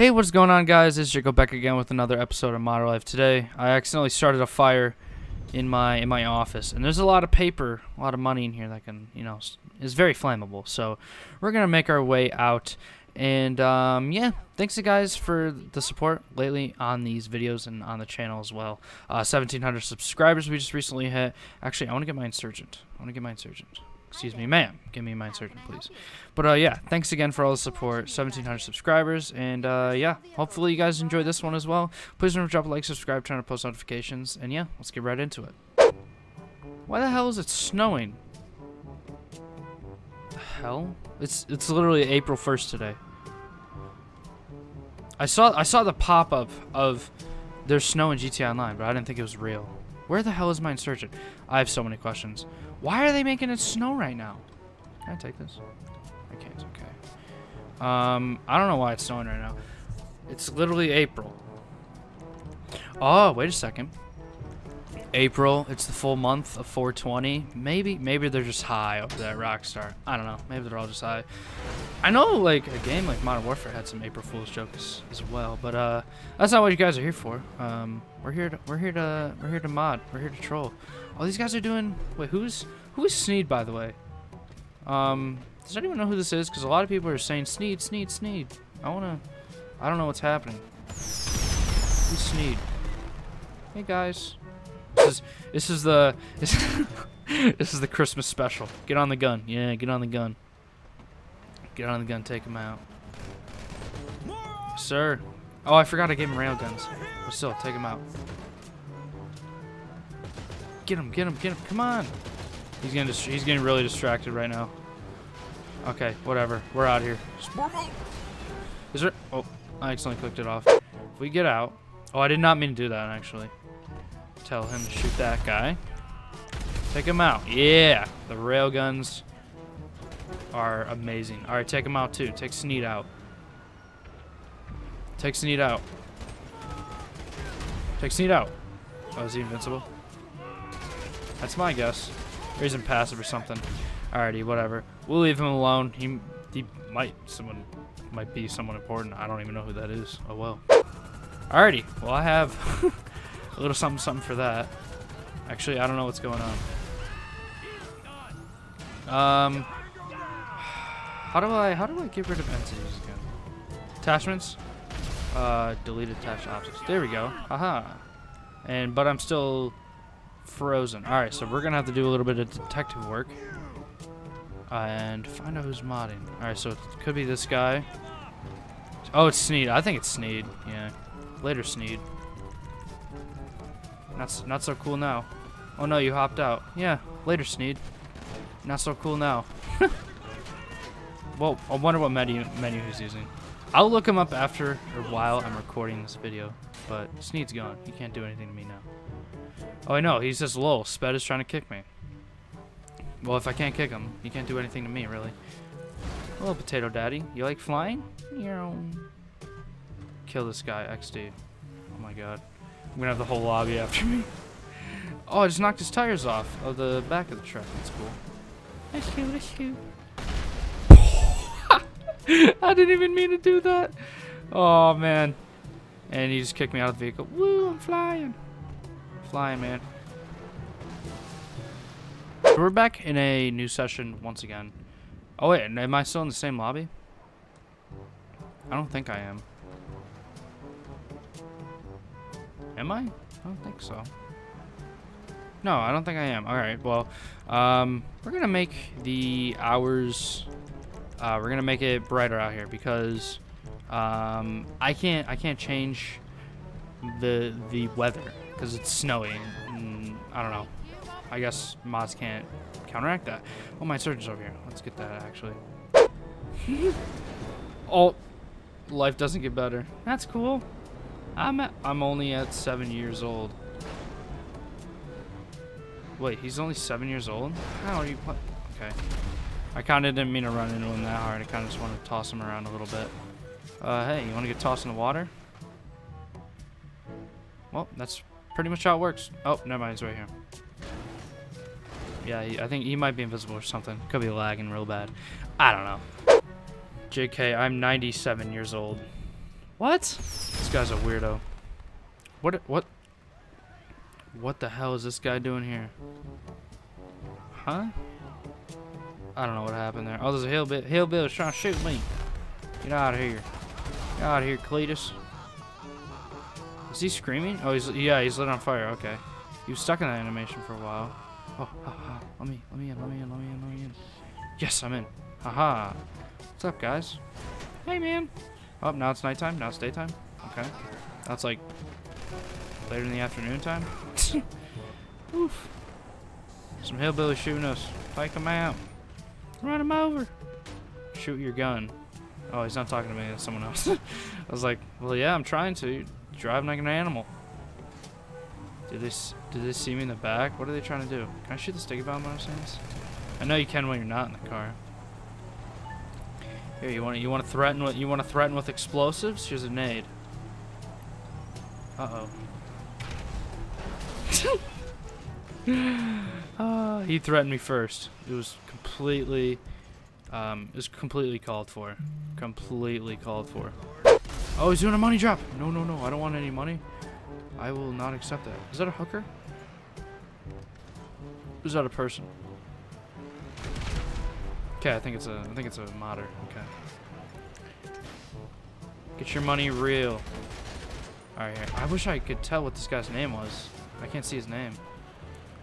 Hey, what's going on, guys? It's Jaco back again with another episode of Modder Life. Today, I accidentally started a fire in my in my office, and there's a lot of paper, a lot of money in here that can, you know, is very flammable. So, we're gonna make our way out, and um, yeah, thanks you guys for the support lately on these videos and on the channel as well. Uh, 1,700 subscribers we just recently hit. Actually, I want to get my insurgent. I want to get my insurgent. Excuse me, ma'am. Give me my insurgent, please. But uh, yeah, thanks again for all the support. 1,700 subscribers, and uh, yeah, hopefully you guys enjoyed this one as well. Please remember to drop a like, subscribe, turn on post notifications, and yeah, let's get right into it. Why the hell is it snowing? The hell? It's it's literally April 1st today. I saw I saw the pop up of there's snow in GTA Online, but I didn't think it was real. Where the hell is my insurgent? I have so many questions. Why are they making it snow right now? Can I take this? I can't. Okay. Um, I don't know why it's snowing right now. It's literally April. Oh, wait a second. April. It's the full month of 420. Maybe, maybe they're just high over there at Rockstar. I don't know. Maybe they're all just high. I know, like a game like Modern Warfare had some April Fool's jokes as well, but uh, that's not what you guys are here for. Um, we're here to, we're here to, we're here to mod. We're here to troll. All these guys are doing. Wait, who's who's Sneed by the way? Um, does anyone know who this is? Because a lot of people are saying Sneed, Sneed, Sneed. I wanna. I don't know what's happening. Who's Sneed? Hey guys. This is this is the this, this is the Christmas special. Get on the gun. Yeah, get on the gun. Get on the gun. Take him out. Sir. Oh, I forgot I gave him rail guns. But still, take him out. Get him, get him, get him. Come on. He's getting he's getting really distracted right now. Okay, whatever. We're out here. Is there? Oh, I accidentally clicked it off. If we get out. Oh, I did not mean to do that actually. Tell him to shoot that guy. Take him out. Yeah, the rail guns are amazing. All right, take him out too. Take Sneed out. Take Sneed out. Take Sneed out. Oh, is he invincible? That's my guess. Or he's passive or something. Alrighty, whatever. We'll leave him alone. He he might someone might be someone important. I don't even know who that is. Oh well. Alrighty. Well, I have a little something something for that. Actually, I don't know what's going on. Um, how do I how do I get rid of entities again? Attachments. Uh, delete attached objects. There we go. Haha. And but I'm still frozen. All right, so we're gonna have to do a little bit of detective work and find out who's modding. All right, so it could be this guy. Oh, it's Sneed. I think it's Sneed. Yeah. Later, Sneed. Not not so cool now. Oh no, you hopped out. Yeah. Later, Sneed. Not so cool now. well, I wonder what menu menu he's using. I'll look him up after or while I'm recording this video. But Sneed's gone. He can't do anything to me now. Oh, I know. He says, lol, Sped is trying to kick me. Well, if I can't kick him, he can't do anything to me, really. Hello, Potato Daddy. You like flying? Meow. Kill this guy, XD. Oh my god. I'm gonna have the whole lobby after me. Oh, I just knocked his tires off of the back of the truck. That's cool. That's cute, that's cute. I didn't even mean to do that. Oh, man. And he just kicked me out of the vehicle. Woo, I'm flying. Flying, man. We're back in a new session once again. Oh wait, am I still in the same lobby? I don't think I am. Am I? I don't think so. No, I don't think I am. All right, well, um, we're gonna make the hours. Uh, we're gonna make it brighter out here because um, I can't. I can't change the the weather because it's snowy. And I don't know. I guess mods can't counteract that. Oh, my surgeon's over here. Let's get that actually. oh, life doesn't get better. That's cool. I'm at, I'm only at seven years old. Wait, he's only seven years old? How are you? Okay. I kind of didn't mean to run into him that hard. I kind of just wanted to toss him around a little bit. Uh, hey, you want to get tossed in the water? Well, that's pretty much how it works. Oh, never mind. He's right here. Yeah, he, I think he might be invisible or something. Could be lagging real bad. I don't know. JK, I'm 97 years old. What? This guy's a weirdo. What? What? What the hell is this guy doing here? Huh? I don't know what happened there. Oh, there's a hillbilly. Hillbilly's trying to shoot me. Get out of here. Get out of here, Cletus. Is he screaming? Oh, he's yeah, he's lit on fire. Okay. He was stuck in that animation for a while. Oh, ha, ha. let me, let me in, let me in, let me in, let me in. Yes, I'm in. Haha. What's up, guys? Hey, man. Oh, now it's nighttime. Now it's daytime. Okay. That's like later in the afternoon time. Oof. Some hillbilly shooting us. Take him out. Run him over. Shoot your gun. Oh, he's not talking to me. It's someone else. I was like, well, yeah, I'm trying to. You're driving like an animal. Did they, did they see me in the back? What are they trying to do? Can I shoot the sticky bomb on his hands? I know you can when you're not in the car. Here, you want to you want to threaten with you want to threaten with explosives? Here's a nade. Uh oh. uh, he threatened me first. It was completely, um, it was completely called for. Completely called for. Oh, he's doing a money drop. No, no, no. I don't want any money. I will not accept that. Is that a hooker? Is that a person? Okay, I think it's a I think it's a modder. Okay. Get your money real. Alright, I wish I could tell what this guy's name was. I can't see his name.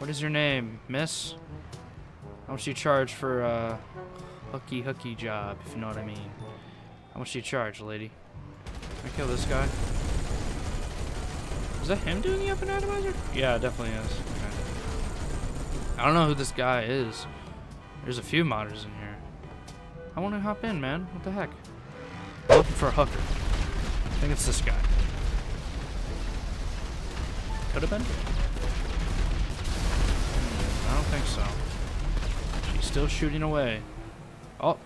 What is your name, miss? How much do you charge for a hooky hooky job, if you know what I mean? How much do you charge, lady? Can I kill this guy? Is that him doing the Up-n-Atomizer? Yeah, it definitely is. Okay. I don't know who this guy is. There's a few modders in here. I want to hop in, man. What the heck? I'm looking for a hooker. I think it's this guy. Could have been. I don't think so. She's still shooting away. Oh.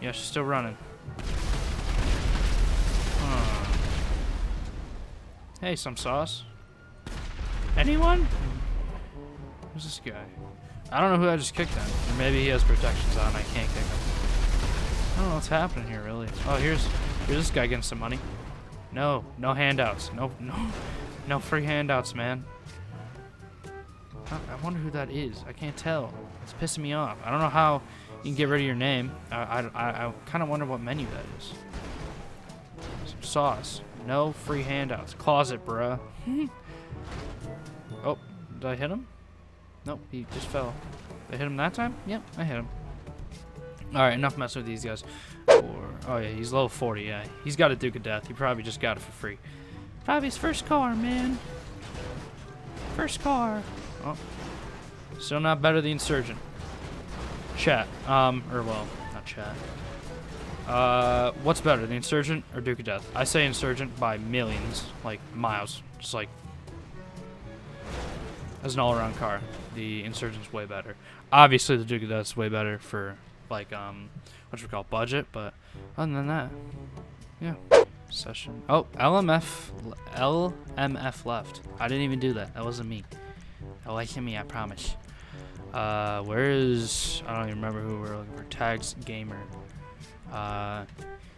Yeah, she's still running. Huh. Hey, some sauce. Anyone? Who's this guy? I don't know who I just kicked. Or maybe he has protections on. I can't kick him. I don't know what's happening here, really. Oh, here's here's this guy getting some money. No, no handouts. No, no, no free handouts, man. I wonder who that is. I can't tell. It's pissing me off. I don't know how you can get rid of your name. I, I, I, I kind of wonder what menu that is. Some sauce. No free handouts. Closet, bruh. oh, did I hit him? Nope, he just fell. I hit him that time? Yep, I hit him. Alright, enough messing with these guys. Or, oh yeah, he's level 40, yeah. He's got a Duke O'Death. He probably just got it for free. Probably his first car, man. First car. Oh. Still not better than Insurgent. Chat. Um, or well, not chat. Uh, what's better, the Insurgent or Duke O'Death? I say Insurgent by millions, like miles. Just like, as an all-around car the Insurgent's way better. Obviously, the Duke O'Death's way better for like um, what you call budget, but other than that, yeah. Session. Oh, LMF, LMF left. I didn't even do that. That wasn't me. That wasn't me. I promise. Uh, where is? I don't even remember who we're looking for. Tags gamer. Uh,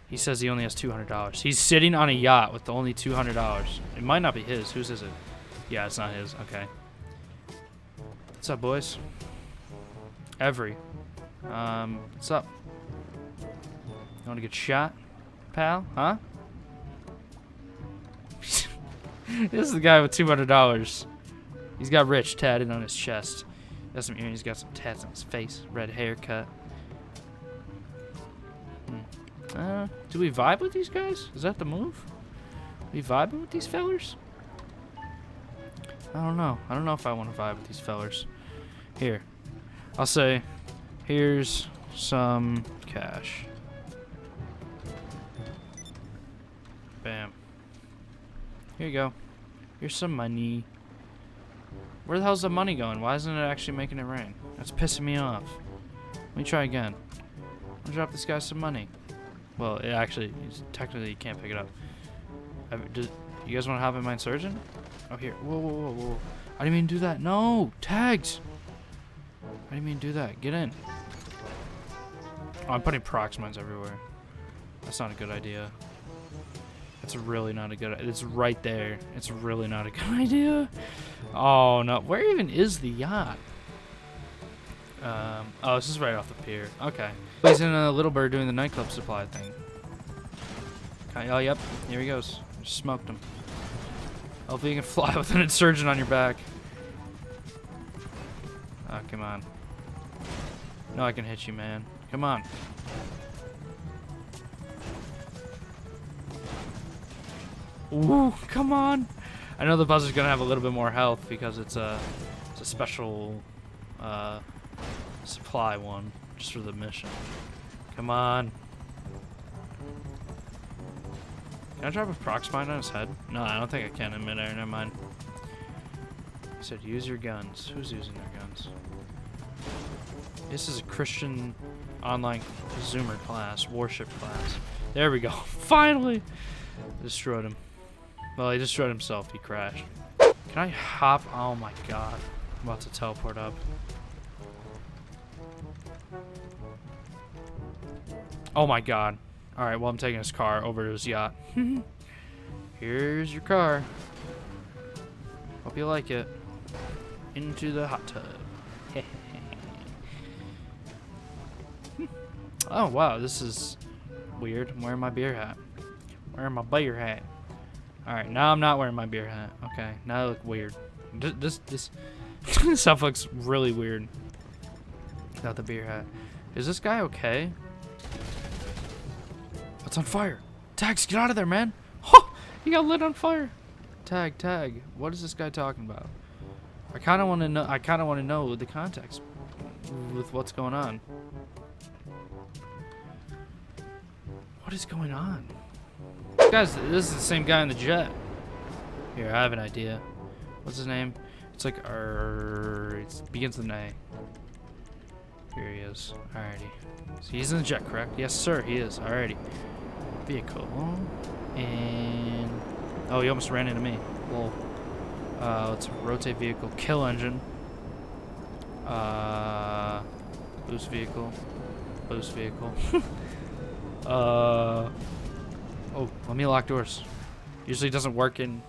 he says he only has two hundred dollars. He's sitting on a yacht with only two hundred dollars. It might not be his. Whose is it? Yeah, it's not his. Okay. What's up, boys? Every. Um, what's up? You want to get shot, pal? Huh? this is the guy with $200. He's got rich tatted on his chest. Got some earrings, got some tats on his face. Red haircut. Hmm. Uh, do we vibe with these guys? Is that the move? We vibing with these fellers? I don't know. I don't know if I want to vibe with these fellers. Here. I'll say, here's some cash. Bam. Here you go. Here's some money. Where the hell's the money going? Why isn't it actually making it rain? That's pissing me off. Let me try again. I'll drop this guy some money. Well, it actually, technically you can't pick it up. I, do, you guys want to hop in my insurgent? Oh, here. Whoa, whoa, whoa, whoa. I didn't mean to do that. No! Tags! I didn't mean to do that. Get in. Oh, I'm putting prox mines everywhere. That's not a good idea. It's really not a good. It's right there. It's really not a good idea. Oh no, where even is the yacht? Um, oh, this is right off the pier. Okay. He's in a little bird doing the nightclub supply thing. Oh, yep. Here he goes. Just smoked him. Hopefully you can fly with an insurgent on your back. Oh, come on. No, I can hit you, man. Come on. Ooh, come on. I know the Buzzard's gonna have a little bit more health because it's a, it's a special uh, supply one just for the mission. Come on. Can I drop a prox mine on his head? No, I don't think I can in midair. Never mind. He said use your guns. Who's using their guns? This is a Christian online Zoomer class, warship class. There we go. Finally! Destroyed him. Well, he destroyed himself. He crashed. Can I hop? Oh my god. I'm about to teleport up. Oh my god. Alright, well I'm taking his car over to his yacht. Here's your car. Hope you like it. Into the hot tub. oh wow, this is weird. I'm wearing my beer hat. Wearing my beer hat. Alright, now I'm not wearing my beer hat. Okay, now I look weird. This, this, this stuff looks really weird. Without the beer hat. Is this guy okay? It's on fire. Tags, get out of there, man. Oh, he got lit on fire. Tag, tag. What is this guy talking about? I kind of want to know. I kind of want to know the context with what's going on. What is going on? Guys, this is the same guy in the jet. Here, I have an idea. What's his name? It's like, er, it begins with an A. Here he is. Alrighty. So he's in the jet, correct? Yes, sir, he is. Alrighty. Vehicle. And... Oh, he almost ran into me. Well, uh, let's rotate vehicle. Kill engine. Uh, boost vehicle. Boost vehicle. uh... Let me lock doors. Usually doesn't work in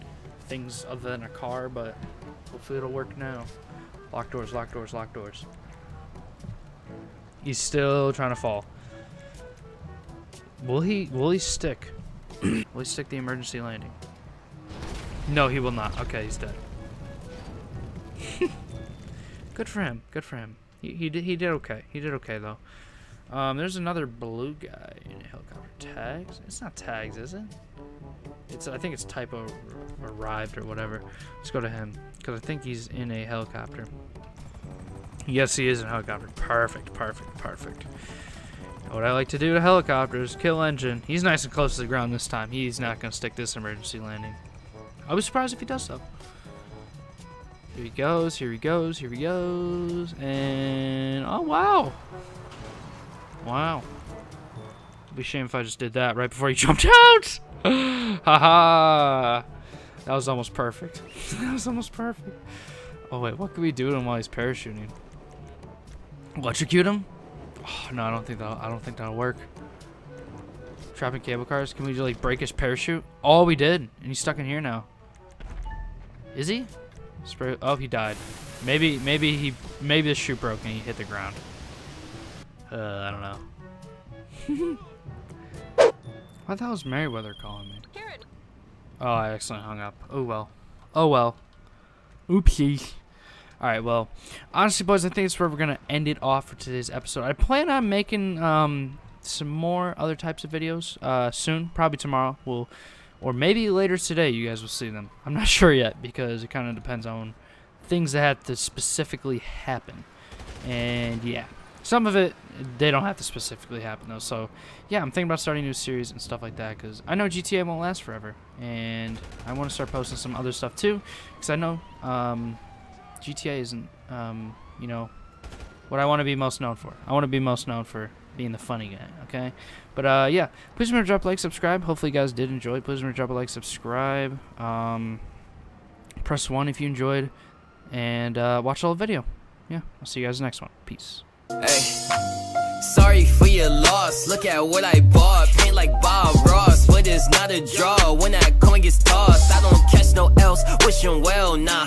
things other than a car, but hopefully it'll work now. Lock doors, lock doors, lock doors. He's still trying to fall. Will he will he stick? will he stick the emergency landing? No, he will not. Okay, he's dead. Good for him. Good for him. He he did he did okay. He did okay though. Um, there's another blue guy in a helicopter. Tags? It's not tags, is it? It's I think it's typo arrived or whatever. Let's go to him because I think he's in a helicopter. Yes, he is in a helicopter. Perfect, perfect, perfect. What I like to do to helicopters, kill engine. He's nice and close to the ground this time. He's not going to stick this emergency landing. I'll be surprised if he does so. Here he goes, here he goes, here he goes. And, oh wow. Wow. It'd be shame if I just did that right before he jumped out. Haha. that was almost perfect. that was almost perfect. Oh wait, what can we do to him while he's parachuting? Electrocute him? Oh, no, I don't think that I don't think that'll work. Trapping cable cars. Can we just like break his parachute? Oh, we did, and he's stuck in here now. Is he? Spray. Oh, he died. Maybe, maybe he, maybe the chute broke and he hit the ground. Uh, I don't know. I thought it was Merryweather calling me. Oh, I accidentally hung up. Oh well. Oh well. Oopsie. Alright, well, honestly, boys, I think it's where we're going to end it off for today's episode. I plan on making um, some more other types of videos uh, soon, probably tomorrow. We'll, or maybe later today, you guys will see them. I'm not sure yet because it kind of depends on things that have to specifically happen. And yeah, some of it, they don't have to specifically happen though. So yeah, I'm thinking about starting a new series and stuff like that because I know GTA won't last forever. And I want to start posting some other stuff too because I know um, GTA isn't, um, you know, what I want to be most known for. I want to be most known for being the funny guy, okay? But, uh, yeah, please remember to drop a like, subscribe. Hopefully you guys did enjoy. Please remember to drop a like, subscribe. Um, press 1 if you enjoyed. And, uh, watch the whole video. Yeah, I'll see you guys next one. Peace. Hey, sorry for your loss. Look at what I bought. Paint like Bob Ross. but it's not a draw. When that coin gets tossed, I don't catch no else. Wishing well, nah.